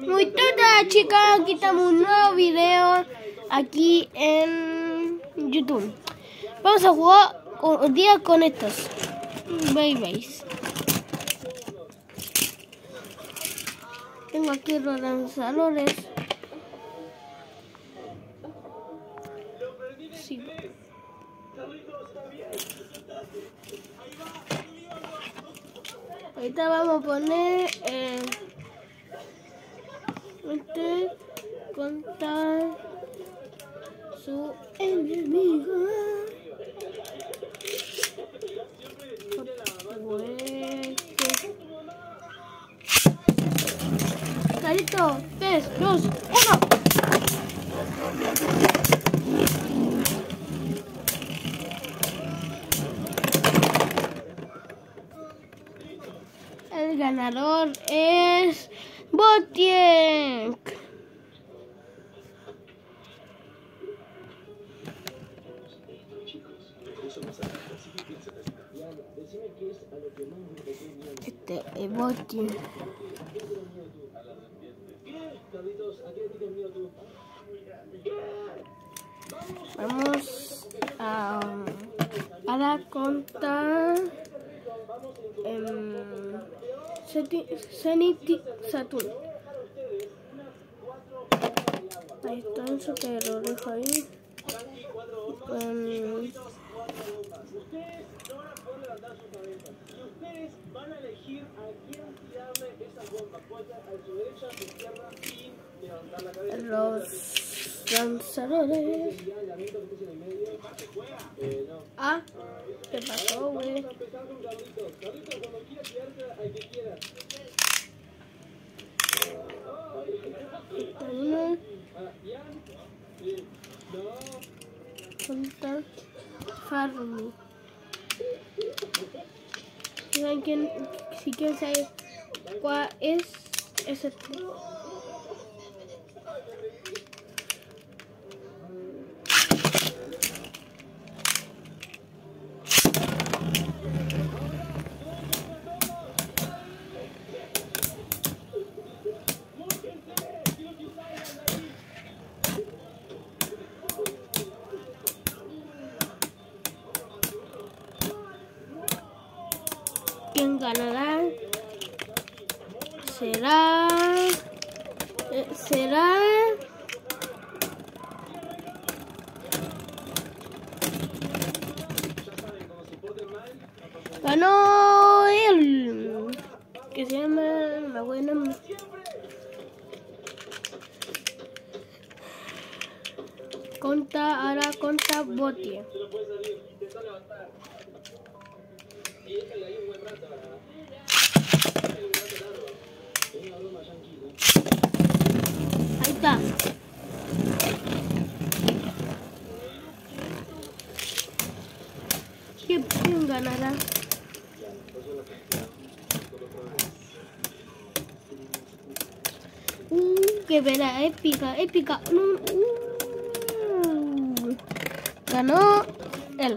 Muy toda chicas, aquí estamos un nuevo video aquí en YouTube. Vamos a jugar un día con estos. Bye bye. Tengo aquí los lanzadores. Sí. Ahorita vamos a poner eh, este contar su enemigo. Carito, 3, 2, 1. El ganador es Botiek. Este es Botiek. Vamos a, a la contar. Um, Zenith Saturn. Ahí está eso que lo dejo ahí. Um, van a elegir a quién tirarle esa bomba. A su derecha, a su izquierda y levantar la cabeza. los lanzadores. Ah, ¿qué pasó, güey? Contar Farmi. Si quieren saber cuál es ese quien ganará será eh, será. Ganó él que se llama la buena conta ahora conta botie ahí está ¿Quién, quién ganará? Uh, qué pena, épica, épica. Mm, uh. Ganó él.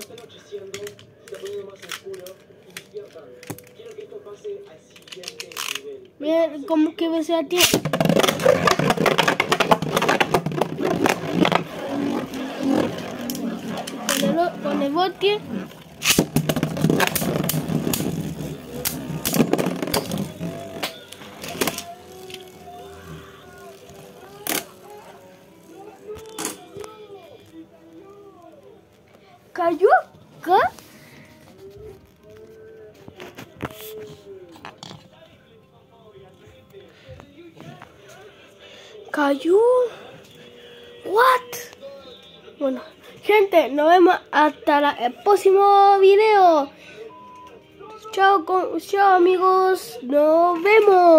Mira cómo que ves a ti. Con el, con el bote. ¿Cayó acá? Cayó. What? Bueno, gente, nos vemos hasta la- el próximo video. Chao, con- chao amigos, nos vemos.